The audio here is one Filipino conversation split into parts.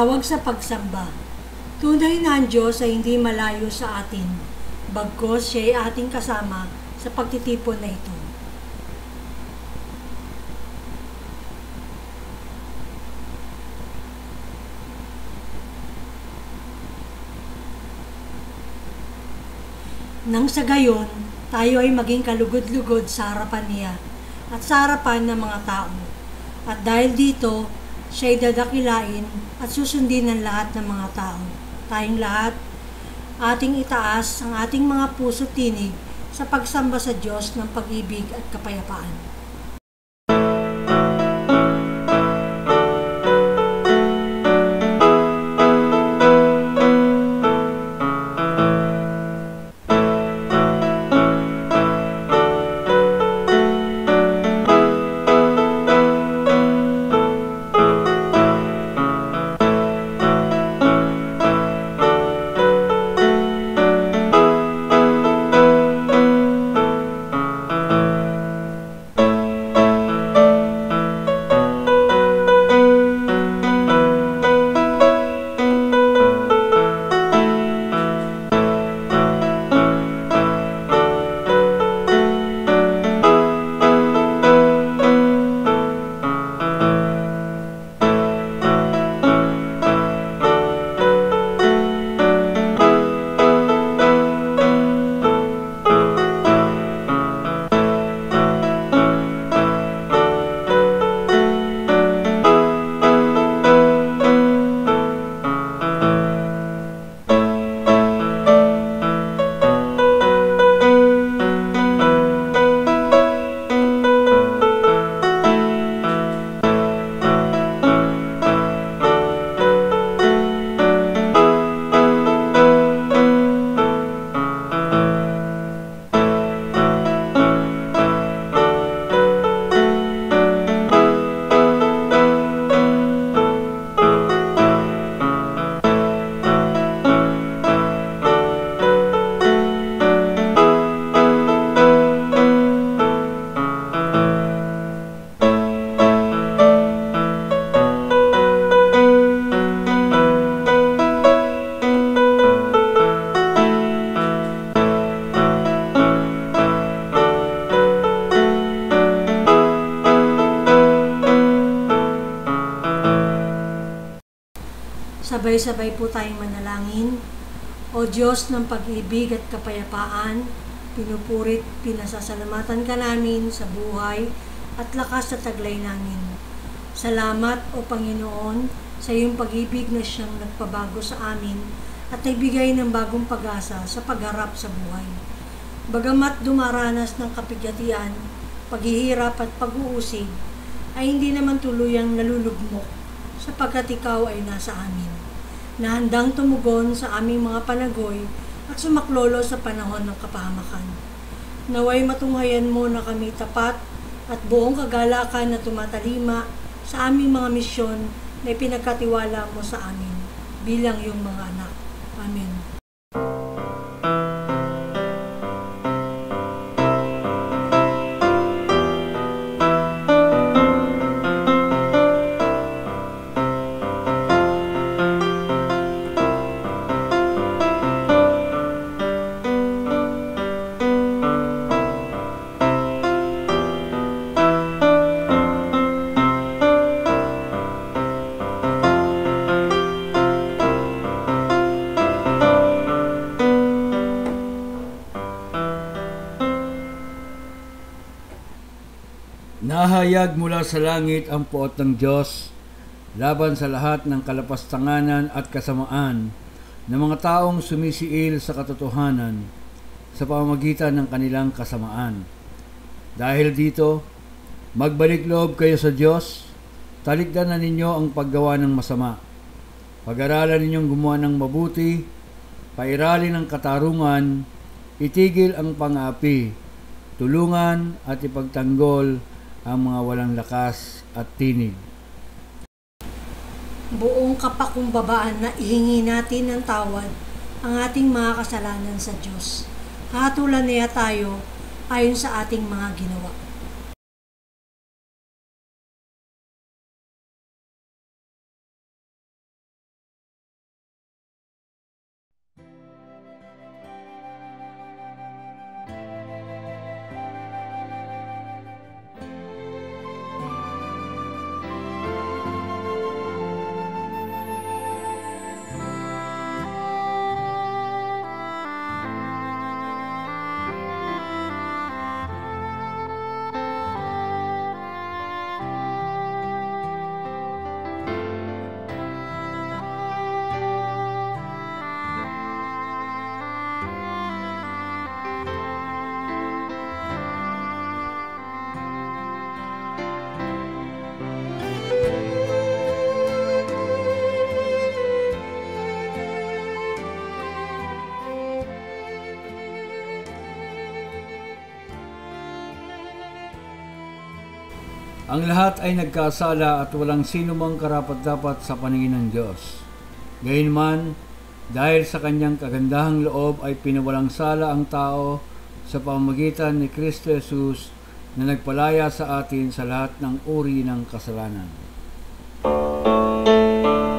Tawag sa pagsamba. Tunay na ang Diyos ay hindi malayo sa atin, bagkos siya ay ating kasama sa pagtitipon na ito. Nang sa gayon, tayo ay maging kalugod-lugod sa harapan niya at sa harapan ng mga tao. At dahil dito, siya ay dadakilain at susundin ng lahat ng mga tao. Tayong lahat, ating itaas ang ating mga puso tinig sa pagsamba sa Diyos ng pag-ibig at kapayapaan. Sabay-sabay po tayong manalangin. O Diyos ng pag-ibig at kapayapaan, pinupurit, pinasasalamatan ka namin sa buhay at lakas sa taglay namin. Salamat o Panginoon sa iyong pag-ibig na siyang nagpabago sa amin at nagbigay ng bagong pag-asa sa pagharap sa buhay. Bagamat dumaranas ng kapigatian, paghihirap at pag-uusig, ay hindi naman tuluyang nalulugmok sapagkat ikaw ay nasa amin na handang tumugon sa aming mga panagoy at sumaklolo sa panahon ng kapahamakan. Naway matunghayan mo na kami tapat at buong kagalakan na tumatalima sa aming mga misyon na pinagkatiwala mo sa amin bilang iyong mga anak. Amen. Nahayag mula sa langit ang puot ng Diyos laban sa lahat ng kalapastanganan at kasamaan ng mga taong sumisiil sa katotohanan sa pamamagitan ng kanilang kasamaan. Dahil dito, magbalik loob kayo sa Diyos, talikdan na ninyo ang paggawa ng masama. Pag-aralan ninyong gumawa ng mabuti, pairalin ang katarungan, itigil ang pang-aapi, tulungan at ipagtanggol ang mga walang lakas at tinig. Buong kapakumbabaan na ihingi natin ng tawad ang ating mga kasalanan sa Diyos. Hatulan niya tayo ayon sa ating mga ginawa. Ang lahat ay nagkasala at walang sino mang karapat-dapat sa paningin ng Diyos. Gayunman, dahil sa kanyang kagandahang loob ay pinawalang sala ang tao sa pamamagitan ni Kristo Jesus na nagpalaya sa atin sa lahat ng uri ng kasalanan. Ama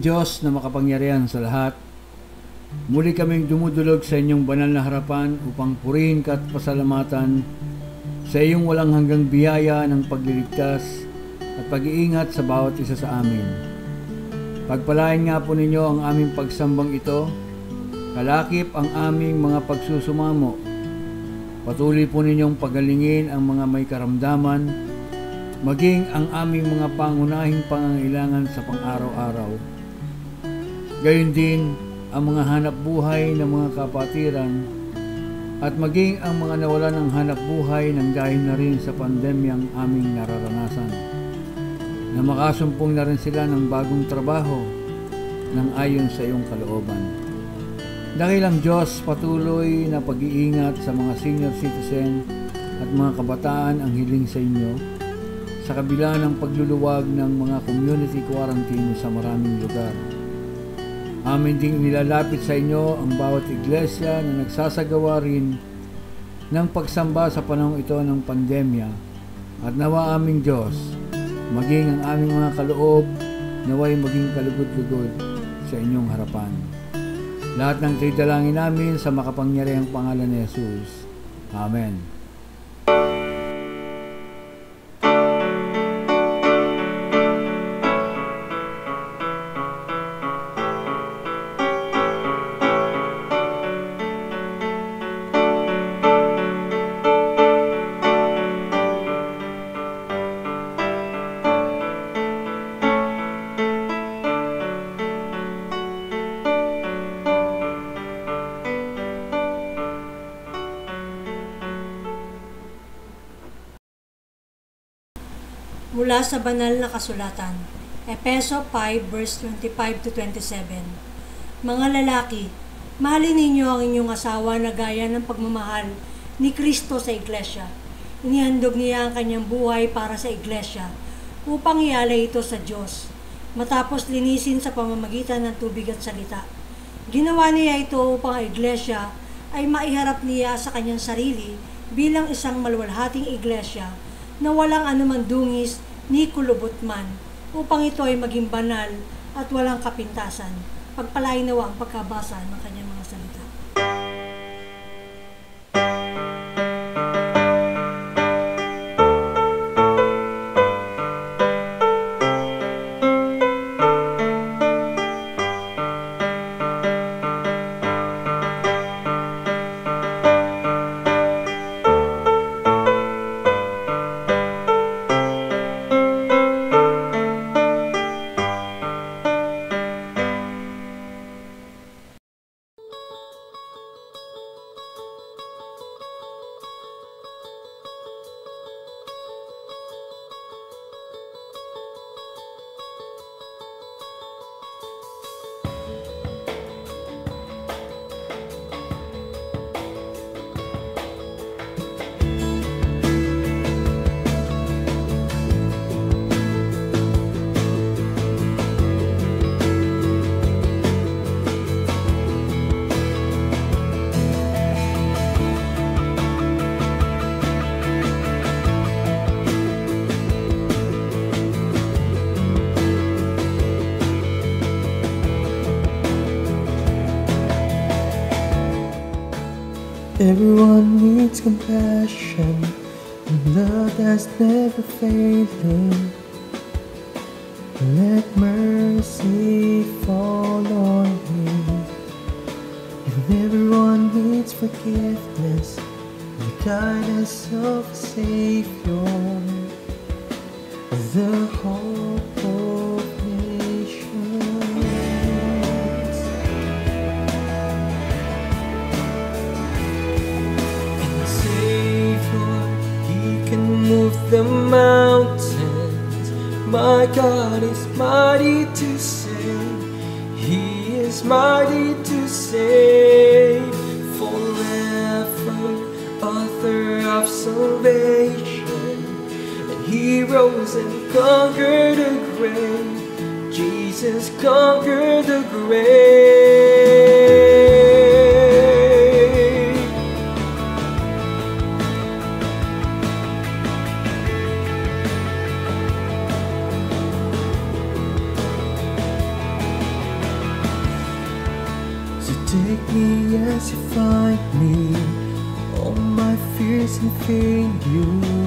naming Diyos na makapangyarihan sa lahat, muli kaming dumudulog sa inyong banal na harapan upang purihin ka at pasalamatan sa iyong walang hanggang biyaya ng pagliligtas at pag-iingat sa bawat isa sa amin. Pagpalain nga po ninyo ang aming pagsambang ito, kalakip ang aming mga pagsusumamo. Patuloy po ninyong pagalingin ang mga may karamdaman, maging ang aming mga pangunahing pangangailangan sa pang-araw-araw. Gayon din ang mga hanap buhay ng mga kapatiran at maging ang mga nawalan ng hanap buhay ng dahil na rin sa pandemyang aming nararanasan. Na makasumpong na rin sila ng bagong trabaho ng ayon sa iyong kalooban. Dahil ang Diyos patuloy na pag-iingat sa mga senior citizen at mga kabataan ang hiling sa inyo sa kabila ng pagluluwag ng mga community quarantine sa maraming lugar. Amin ding nilalapit sa inyo ang bawat iglesia na nagsasagawa rin ng pagsamba sa panahong ito ng pandemya at nawa aming Diyos, maging ang aming mga kaloob naway maging kalugod-lugod sa inyong harapan. Lahat ng dalangin namin sa makapangyarihang pangalan ni Jesus. Amen. Mula sa banal na kasulatan, Epeso 5 verse 25 to 27. Mga lalaki, mahalin ninyo ang inyong asawa na gaya ng pagmamahal ni Kristo sa iglesia. Inihandog niya ang kanyang buhay para sa iglesia upang ialay ito sa Diyos, matapos linisin sa pamamagitan ng tubig at salita. Ginawa niya ito upang ang iglesia ay maiharap niya sa kanyang sarili bilang isang malwalhating iglesia na walang anumang dungis ni kulubot man upang ito ay maging banal at walang kapintasan. Pagpalain nawa ang pagkabasa ng Everyone needs compassion, and love that's never failing. Let mercy fall on me. And everyone needs forgiveness, the kindness of a Savior, the hope the mountains. My God is mighty to save. He is mighty to save forever, author of salvation. And He rose and conquered the grave. Jesus conquered the grave. Fears and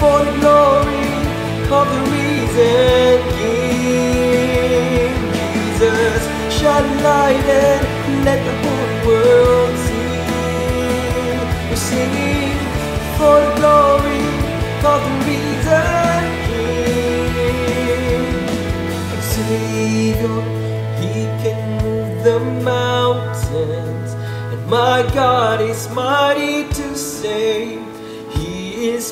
for the glory of the risen King. Jesus, shine light and let the whole world see. We're singing for the glory of the risen King. Savior, He can move the mountains, and my God is mighty to save.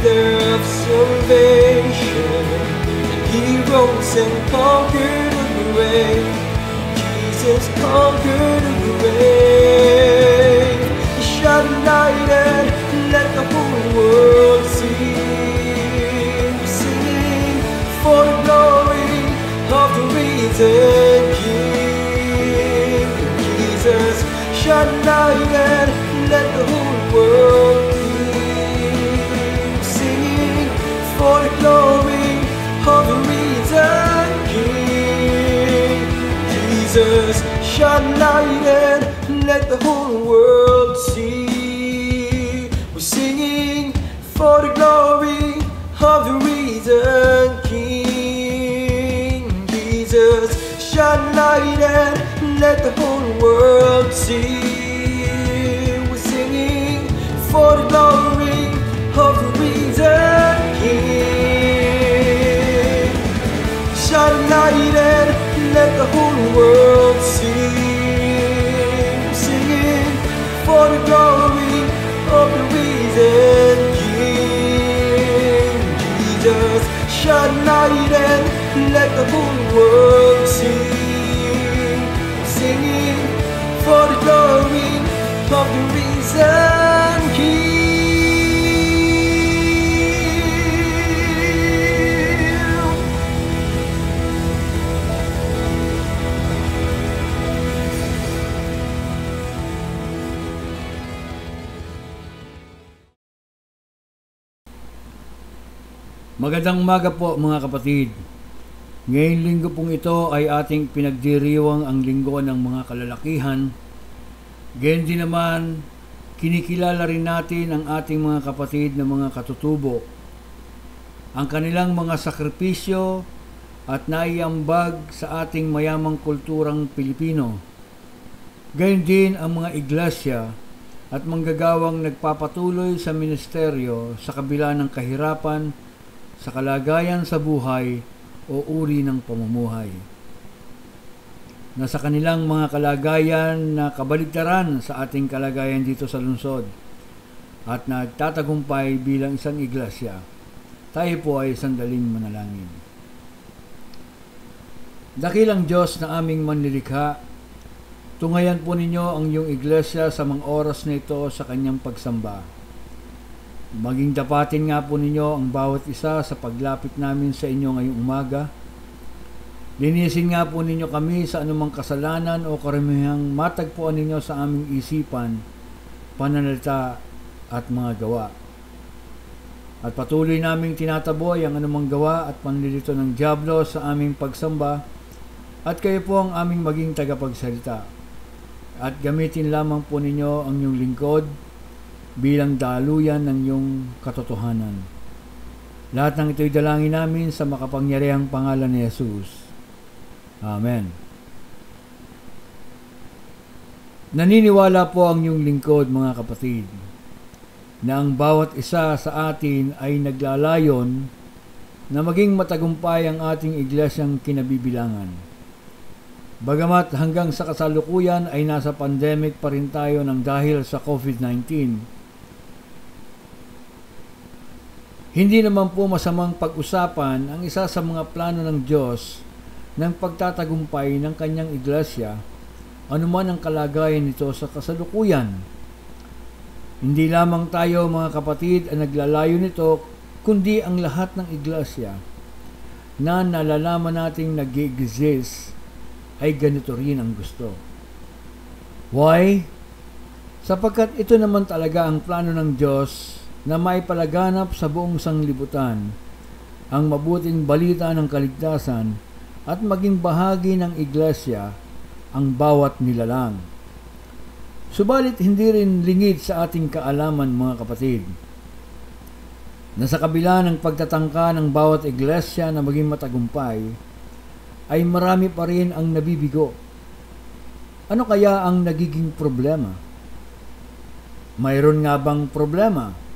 Author of salvation. And He rose and conquered the grave. Jesus conquered the grave. He shot light and let the whole world see. Singing for the glory of the risen King. Jesus shot light and let the whole world Jesus shine light and let the whole world see. We're singing for the glory of the risen King. Jesus shine light and let the whole world see. We're singing for the glory of the risen King. Shine let the whole world sing, singing for the glory of the risen King. Jesus, shine light and let the whole world sing, singing for the glory of the risen Magandang umaga po mga kapatid. Ngayong linggo pong ito ay ating pinagdiriwang ang linggo ng mga kalalakihan. Gayon din naman, kinikilala rin natin ang ating mga kapatid na mga katutubo. Ang kanilang mga sakripisyo at naiambag sa ating mayamang kulturang Pilipino. Gayon din ang mga iglesia at manggagawang nagpapatuloy sa ministeryo sa kabila ng kahirapan sa kalagayan sa buhay o uri ng pamumuhay. Na sa kanilang mga kalagayan na kabaligtaran sa ating kalagayan dito sa lungsod at nagtatagumpay bilang isang iglesia, tayo po ay sandaling manalangin. Dakilang Diyos na aming manlilikha, tungayan po ninyo ang iyong iglesia sa mga oras na ito sa kanyang pagsamba. Maging dapatin nga po ninyo ang bawat isa sa paglapit namin sa inyo ngayong umaga. Linisin nga po ninyo kami sa anumang kasalanan o karamihang matagpuan ninyo sa aming isipan, pananalita at mga gawa. At patuloy naming tinataboy ang anumang gawa at panlilito ng Diablo sa aming pagsamba at kayo po ang aming maging tagapagsalita. At gamitin lamang po ninyo ang inyong lingkod bilang daluyan ng iyong katotohanan. Lahat ng ito'y dalangin namin sa makapangyarihang pangalan ni Jesus. Amen. Naniniwala po ang iyong lingkod mga kapatid na ang bawat isa sa atin ay naglalayon na maging matagumpay ang ating iglesyang kinabibilangan. Bagamat hanggang sa kasalukuyan ay nasa pandemic pa rin tayo ng dahil sa COVID-19, Hindi naman po masamang pag-usapan ang isa sa mga plano ng Diyos ng pagtatagumpay ng kanyang iglesia, anuman ang kalagayan nito sa kasalukuyan. Hindi lamang tayo mga kapatid ang naglalayo nito, kundi ang lahat ng iglesia na nalalaman nating nag exist ay ganito rin ang gusto. Why? Sapagkat ito naman talaga ang plano ng Diyos na maipalaganap sa buong sanglibutan ang mabuting balita ng kaligtasan at maging bahagi ng iglesia ang bawat nilalang. Subalit hindi rin lingid sa ating kaalaman mga kapatid na sa kabila ng pagtatangka ng bawat iglesia na maging matagumpay ay marami pa rin ang nabibigo. Ano kaya ang nagiging problema? Mayroon nga bang problema?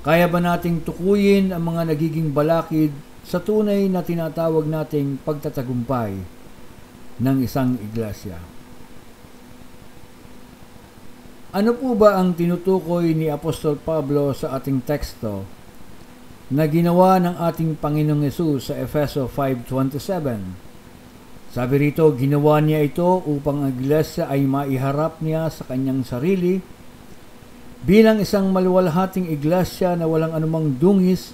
Kaya ba nating tukuyin ang mga nagiging balakid sa tunay na tinatawag nating pagtatagumpay ng isang iglesia? Ano po ba ang tinutukoy ni Apostol Pablo sa ating teksto na ginawa ng ating Panginoong Yesus sa Efeso 5.27? Sabi rito, ginawa niya ito upang ang iglesia ay maiharap niya sa kanyang sarili bilang isang maluwalhating iglesia na walang anumang dungis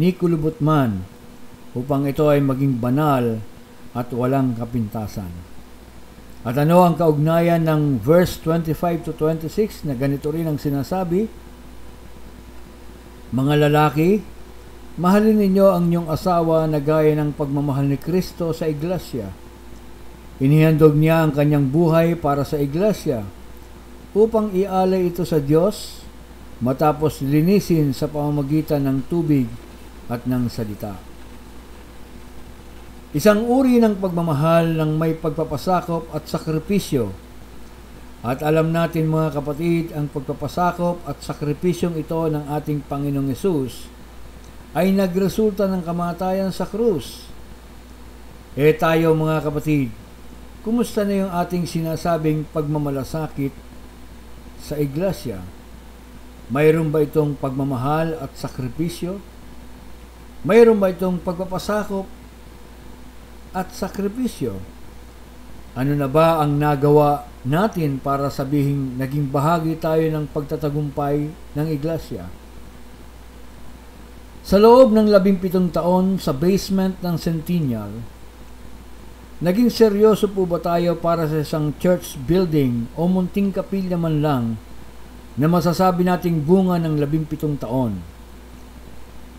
ni kulubot man upang ito ay maging banal at walang kapintasan. At ano ang kaugnayan ng verse 25 to 26 na ganito rin ang sinasabi? Mga lalaki, mahalin ninyo ang inyong asawa na gaya ng pagmamahal ni Kristo sa iglesia. Inihandog niya ang kanyang buhay para sa iglesia upang ialay ito sa Diyos matapos linisin sa pamamagitan ng tubig at ng salita. Isang uri ng pagmamahal ng may pagpapasakop at sakripisyo. At alam natin mga kapatid, ang pagpapasakop at sakripisyong ito ng ating Panginoong Yesus ay nagresulta ng kamatayan sa krus. Eh tayo mga kapatid, kumusta na yung ating sinasabing pagmamalasakit sa iglesia? Mayroon ba itong pagmamahal at sakripisyo? Mayroon ba itong pagpapasakop at sakripisyo? Ano na ba ang nagawa natin para sabihing naging bahagi tayo ng pagtatagumpay ng iglesia? Sa loob ng labimpitong taon sa basement ng Centennial, naging seryoso po ba tayo para sa isang church building o munting kapilya man lang na masasabi nating bunga ng labimpitong taon?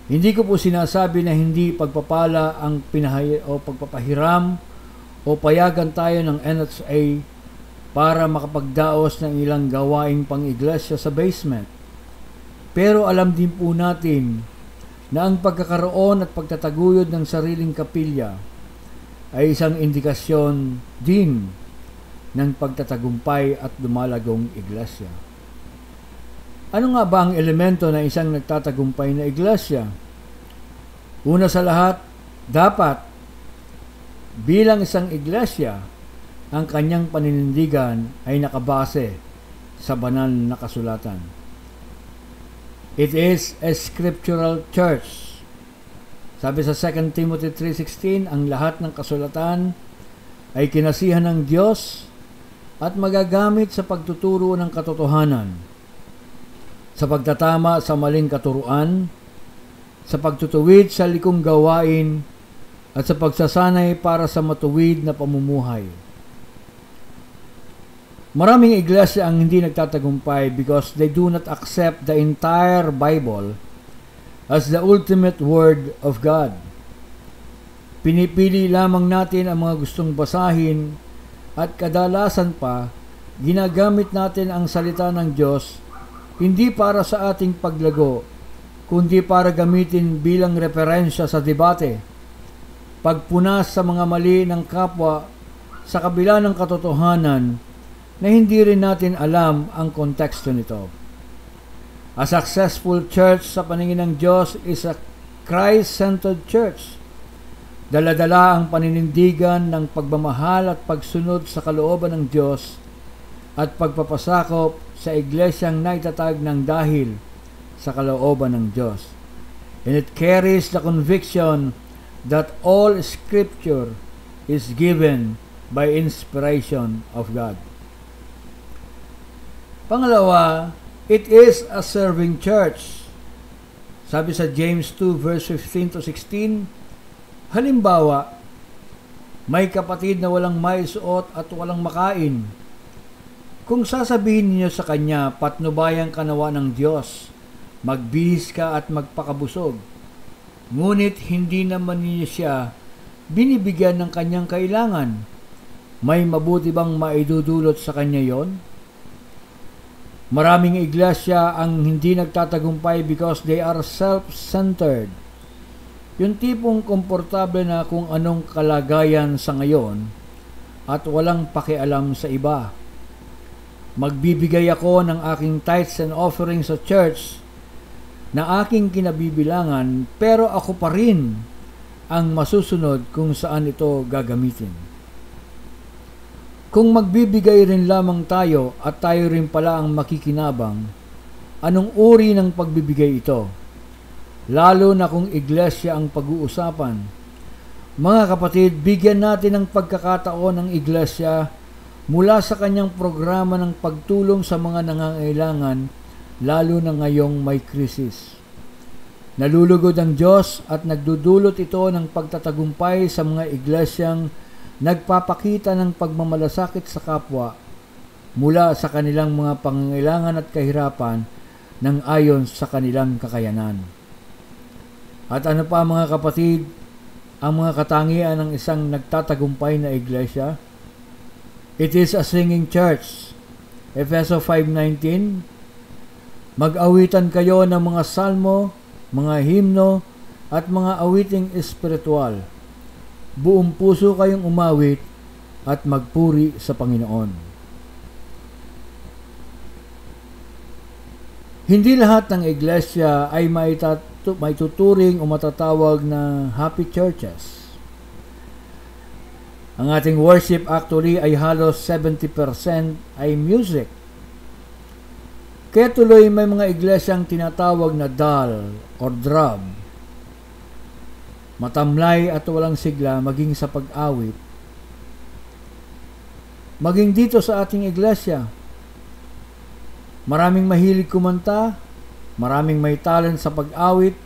Hindi ko po sinasabi na hindi pagpapala ang pinahay o pagpapahiram o payagan tayo ng NHA para makapagdaos ng ilang gawaing pang-iglesia sa basement. Pero alam din po natin na ang pagkakaroon at pagtataguyod ng sariling kapilya ay isang indikasyon din ng pagtatagumpay at lumalagong iglesia. Ano nga ba ang elemento ng isang nagtatagumpay na iglesia? Una sa lahat, dapat bilang isang iglesia, ang kanyang paninindigan ay nakabase sa banal na kasulatan. It is a scriptural church. Sabi sa 2 Timothy 3.16, ang lahat ng kasulatan ay kinasihan ng Diyos at magagamit sa pagtuturo ng katotohanan, sa pagtatama sa maling katuruan, sa pagtutuwid sa likong gawain, at sa pagsasanay para sa matuwid na pamumuhay. Maraming iglesia ang hindi nagtatagumpay because they do not accept the entire Bible as the ultimate Word of God. Pinipili lamang natin ang mga gustong basahin at kadalasan pa ginagamit natin ang salita ng Diyos hindi para sa ating paglago, kundi para gamitin bilang referensya sa debate pagpunas sa mga mali ng kapwa sa kabila ng katotohanan na hindi rin natin alam ang konteksto nito. A successful church sa paningin ng Diyos is a Christ-centered church. Daladala ang paninindigan ng pagmamahal at pagsunod sa kalooban ng Diyos at pagpapasakop sa iglesyang naitatag ng dahil sa kalooban ng Diyos. And it carries the conviction that all scripture is given by inspiration of God. Pangalawa, it is a serving church. Sabi sa James 2 verse 15 to 16, halimbawa, may kapatid na walang maisuot at walang makain. Kung sasabihin niyo sa kanya, patnubayan ka nawa ng Diyos, magbihis ka at magpakabusog, Ngunit hindi naman niya siya binibigyan ng kanyang kailangan. May mabuti bang maidudulot sa kanya yon? Maraming iglesia ang hindi nagtatagumpay because they are self-centered. Yung tipong komportable na kung anong kalagayan sa ngayon at walang pakialam sa iba. Magbibigay ako ng aking tithes and offerings sa church na aking kinabibilangan pero ako pa rin ang masusunod kung saan ito gagamitin. Kung magbibigay rin lamang tayo at tayo rin pala ang makikinabang, anong uri ng pagbibigay ito? Lalo na kung iglesia ang pag-uusapan. Mga kapatid, bigyan natin ng pagkakataon ng iglesia mula sa kanyang programa ng pagtulong sa mga nangangailangan lalo na ngayong may krisis. Nalulugod ang Diyos at nagdudulot ito ng pagtatagumpay sa mga iglesyang nagpapakita ng pagmamalasakit sa kapwa mula sa kanilang mga pangangailangan at kahirapan ng ayon sa kanilang kakayanan. At ano pa mga kapatid, ang mga katangian ng isang nagtatagumpay na iglesia? It is a singing church. Efeso 5.19 Mag-awitan kayo ng mga salmo, mga himno, at mga awiting espiritual. Buong puso kayong umawit at magpuri sa Panginoon. Hindi lahat ng iglesia ay may, tatu- may tuturing o matatawag na happy churches. Ang ating worship actually ay halos 70% ay music. Kaya tuloy may mga iglesyang tinatawag na dal or drum. Matamlay at walang sigla maging sa pag-awit. Maging dito sa ating iglesia. Maraming mahilig kumanta, maraming may talent sa pag-awit,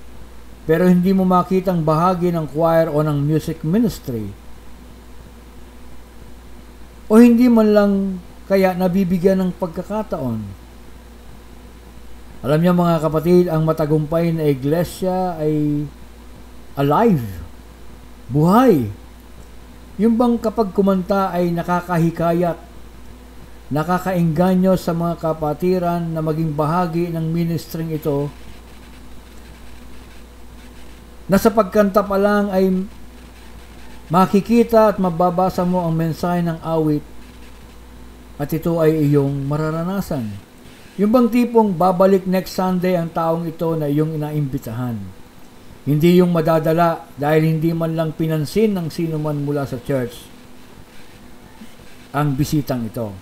pero hindi mo makitang bahagi ng choir o ng music ministry. O hindi man lang kaya nabibigyan ng pagkakataon. Alam niyo mga kapatid, ang matagumpay na iglesia ay alive, buhay. Yung bang kapag kumanta ay nakakahikayat, nakakaengganyo sa mga kapatiran na maging bahagi ng ministering ito, na sa pagkanta pa lang ay makikita at mababasa mo ang mensahe ng awit at ito ay iyong mararanasan. Yung bang tipong babalik next Sunday ang taong ito na iyong inaimbitahan. Hindi yung madadala dahil hindi man lang pinansin ng sino man mula sa church ang bisitang ito.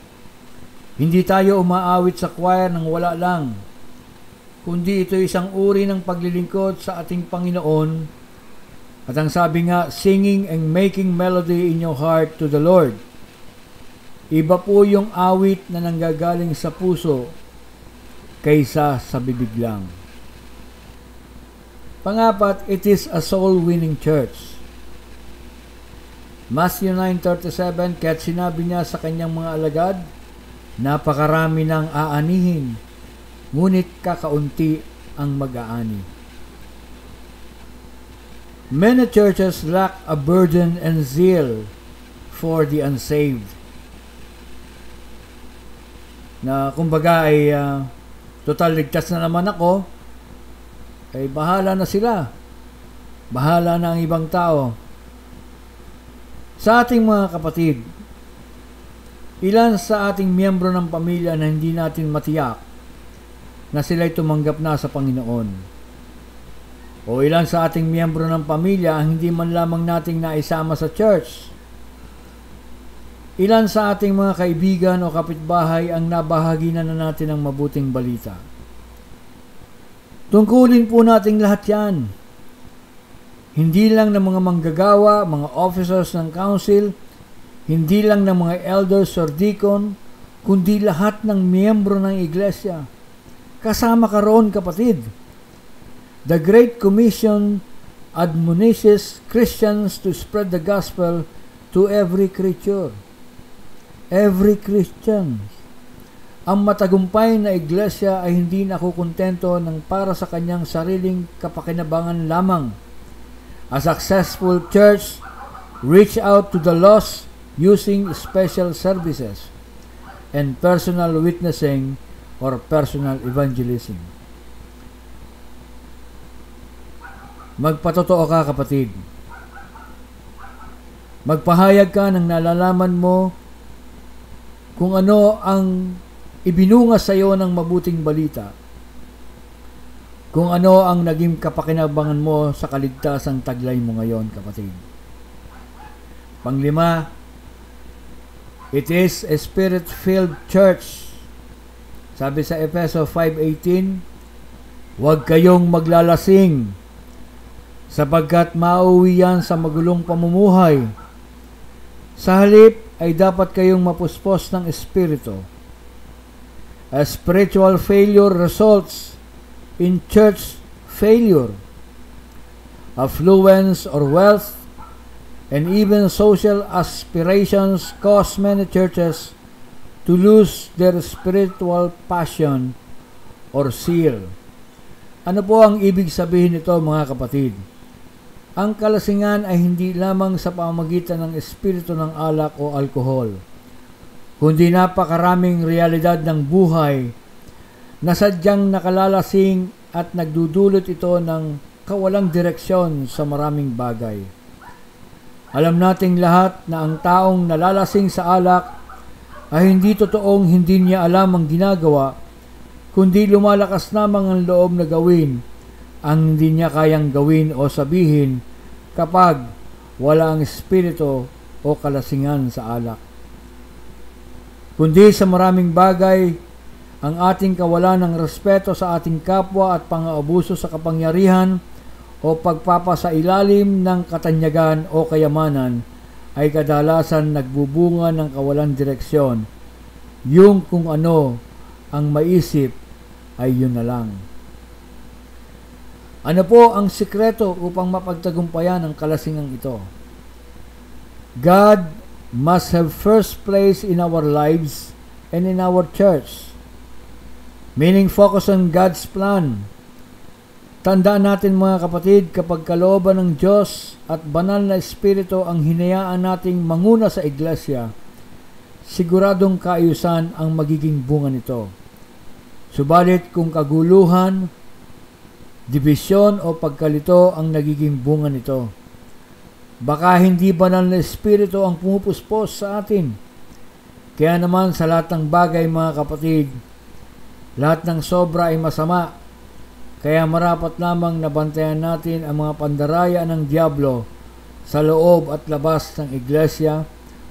Hindi tayo umaawit sa choir ng wala lang, kundi ito isang uri ng paglilingkod sa ating Panginoon at ang sabi nga, singing and making melody in your heart to the Lord. Iba po yung awit na nanggagaling sa puso kaysa sa bibig lang. Pangapat, it is a soul-winning church. Matthew 9.37, kaya't sinabi niya sa kanyang mga alagad, napakarami ng aanihin, ngunit kakaunti ang mag-aani. Many churches lack a burden and zeal for the unsaved. Na kumbaga ay uh, Total, ligtas na naman ako. Eh, bahala na sila. Bahala na ang ibang tao. Sa ating mga kapatid, ilan sa ating miyembro ng pamilya na hindi natin matiyak na sila'y tumanggap na sa Panginoon. O ilan sa ating miyembro ng pamilya ang hindi man lamang nating naisama sa church Ilan sa ating mga kaibigan o kapitbahay ang nabahagi na, na natin ng mabuting balita? Tungkulin po nating lahat yan. Hindi lang ng mga manggagawa, mga officers ng council, hindi lang ng mga elders or deacon, kundi lahat ng miyembro ng iglesia. Kasama ka roon, kapatid. The Great Commission admonishes Christians to spread the gospel to every creature every Christian. Ang matagumpay na iglesia ay hindi nakukontento ng para sa kanyang sariling kapakinabangan lamang. A successful church reach out to the lost using special services and personal witnessing or personal evangelism. Magpatotoo ka kapatid. Magpahayag ka ng nalalaman mo kung ano ang ibinunga sa iyo ng mabuting balita. Kung ano ang naging kapakinabangan mo sa kaligtasang taglay mo ngayon, kapatid. Panglima, it is a spirit-filled church. Sabi sa Efeso 5.18, Huwag kayong maglalasing sapagkat mauwi yan sa magulong pamumuhay. Sa halip, ay dapat kayong mapuspos ng espiritu. A spiritual failure results in church failure. Affluence or wealth and even social aspirations cause many churches to lose their spiritual passion or zeal. Ano po ang ibig sabihin nito mga kapatid? Ang kalasingan ay hindi lamang sa pamamagitan ng espiritu ng alak o alkohol, kundi napakaraming realidad ng buhay na sadyang nakalalasing at nagdudulot ito ng kawalang direksyon sa maraming bagay. Alam nating lahat na ang taong nalalasing sa alak ay hindi totoong hindi niya alam ang ginagawa, kundi lumalakas lamang ang loob na gawin ang hindi niya kayang gawin o sabihin kapag wala ang espiritu o kalasingan sa alak. Kundi sa maraming bagay, ang ating kawalan ng respeto sa ating kapwa at pang-aabuso sa kapangyarihan o pagpapasailalim ng katanyagan o kayamanan ay kadalasan nagbubunga ng kawalan direksyon. Yung kung ano ang maisip ay yun na lang. Ano po ang sikreto upang mapagtagumpayan ang kalasingang ito? God must have first place in our lives and in our church. Meaning focus on God's plan. Tandaan natin mga kapatid kapag kalooban ng Diyos at banal na Espiritu ang hinayaan nating manguna sa iglesia, siguradong kaayusan ang magiging bunga nito. Subalit kung kaguluhan, dibisyon o pagkalito ang nagiging bunga nito, Baka hindi banal na espiritu ang pumupuspos sa atin. Kaya naman sa lahat ng bagay mga kapatid, lahat ng sobra ay masama. Kaya marapat lamang nabantayan natin ang mga pandaraya ng Diablo sa loob at labas ng iglesia,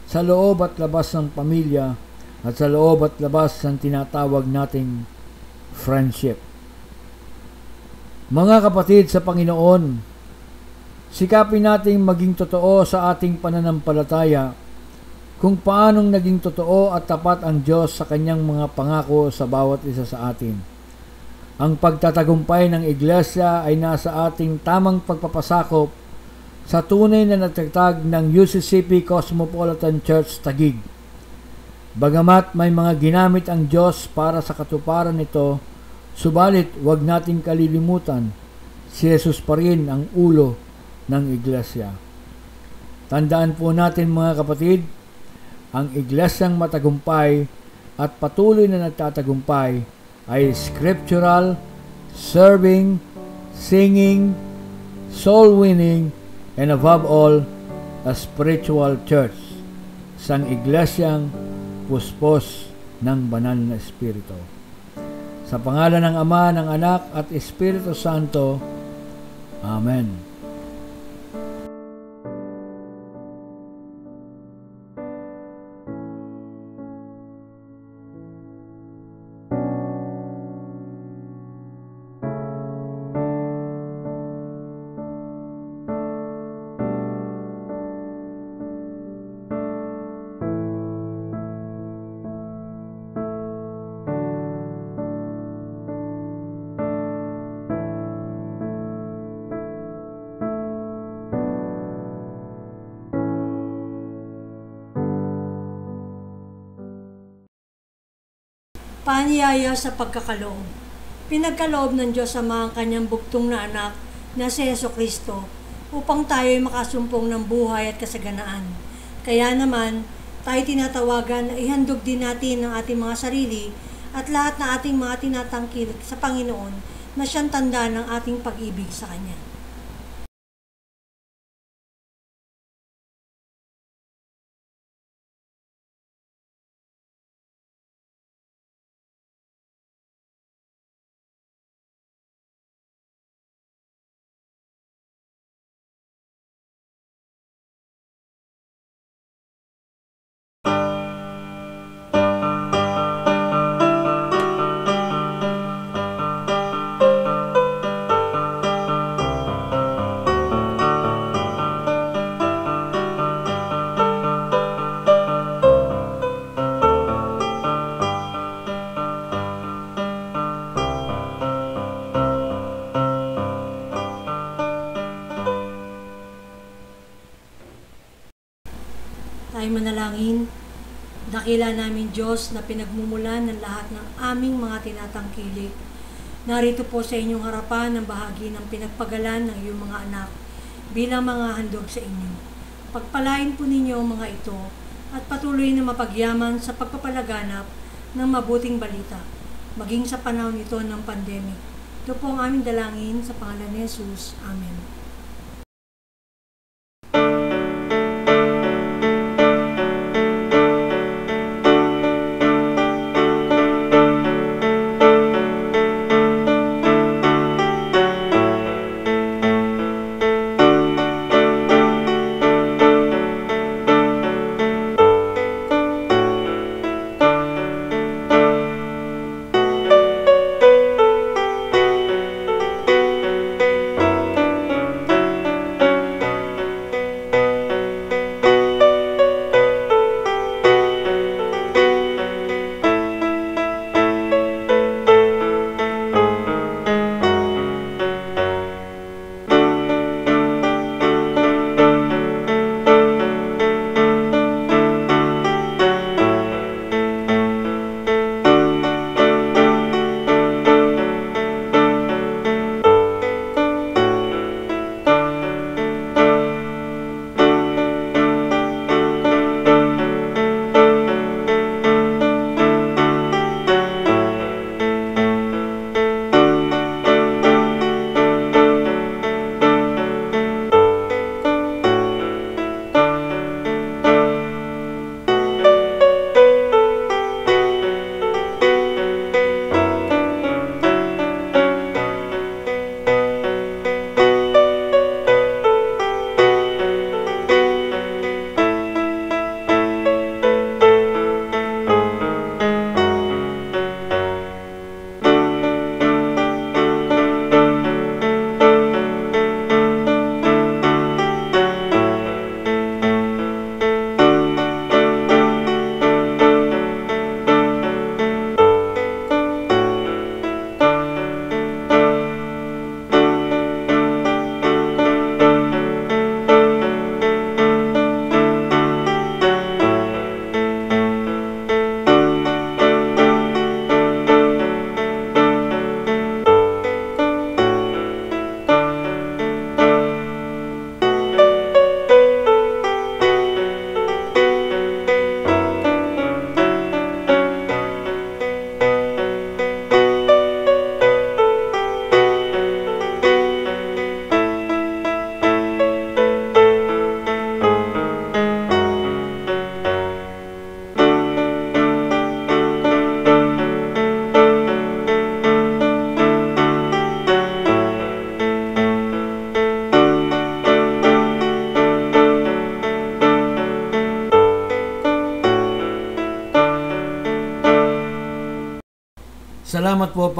sa loob at labas ng pamilya, at sa loob at labas ng tinatawag nating friendship. Mga kapatid sa Panginoon, Sikapin nating maging totoo sa ating pananampalataya kung paanong naging totoo at tapat ang Diyos sa kanyang mga pangako sa bawat isa sa atin. Ang pagtatagumpay ng iglesia ay nasa ating tamang pagpapasakop sa tunay na nagtatag ng UCCP Cosmopolitan Church Tagig. Bagamat may mga ginamit ang Diyos para sa katuparan nito, subalit huwag nating kalilimutan, si Jesus pa rin ang ulo ng iglesia. Tandaan po natin mga kapatid, ang iglesyang matagumpay at patuloy na nagtatagumpay ay scriptural, serving, singing, soul winning, and above all, a spiritual church, sang iglesyang puspos ng banal na Espiritu. Sa pangalan ng Ama, ng Anak at Espiritu Santo, Amen. Panyaya sa pagkakaloob. Pinagkaloob ng Diyos sa mga kanyang bugtong na anak na si Yeso Kristo upang tayo ay makasumpong ng buhay at kasaganaan. Kaya naman, tayo tinatawagan na ihandog din natin ang ating mga sarili at lahat na ating mga tinatangkil sa Panginoon na siyang tanda ng ating pag-ibig sa Kanya. Diyos na pinagmumulan ng lahat ng aming mga tinatangkilik. Narito po sa inyong harapan ang bahagi ng pinagpagalan ng iyong mga anak bilang mga handog sa inyo. Pagpalain po ninyo ang mga ito at patuloy na mapagyaman sa pagpapalaganap ng mabuting balita, maging sa panahon ito ng pandemic. Ito po ang aming dalangin sa pangalan ni Jesus. Amen.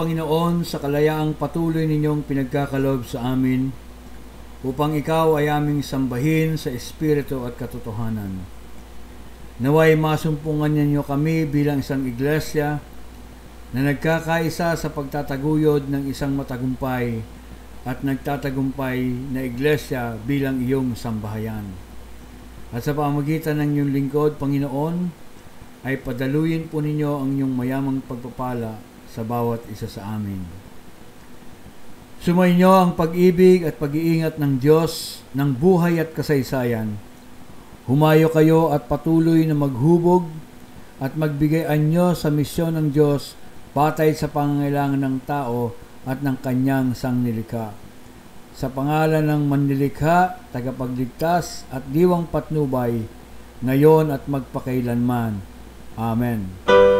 Panginoon sa kalayaang patuloy ninyong pinagkakalob sa amin upang ikaw ay aming sambahin sa Espiritu at katotohanan. Naway masumpungan ninyo kami bilang isang iglesia na nagkakaisa sa pagtataguyod ng isang matagumpay at nagtatagumpay na iglesia bilang iyong sambahayan. At sa pamagitan ng iyong lingkod, Panginoon, ay padaluyin po ninyo ang iyong mayamang pagpapala sa bawat isa sa amin. Sumainyo ang pag-ibig at pag-iingat ng Diyos ng buhay at kasaysayan. Humayo kayo at patuloy na maghubog at magbigay anyo sa misyon ng Diyos batay sa pangangailangan ng tao at ng kanyang sangnilikha. Sa pangalan ng manlilikha, tagapagligtas at diwang patnubay, ngayon at magpakailanman. Amen.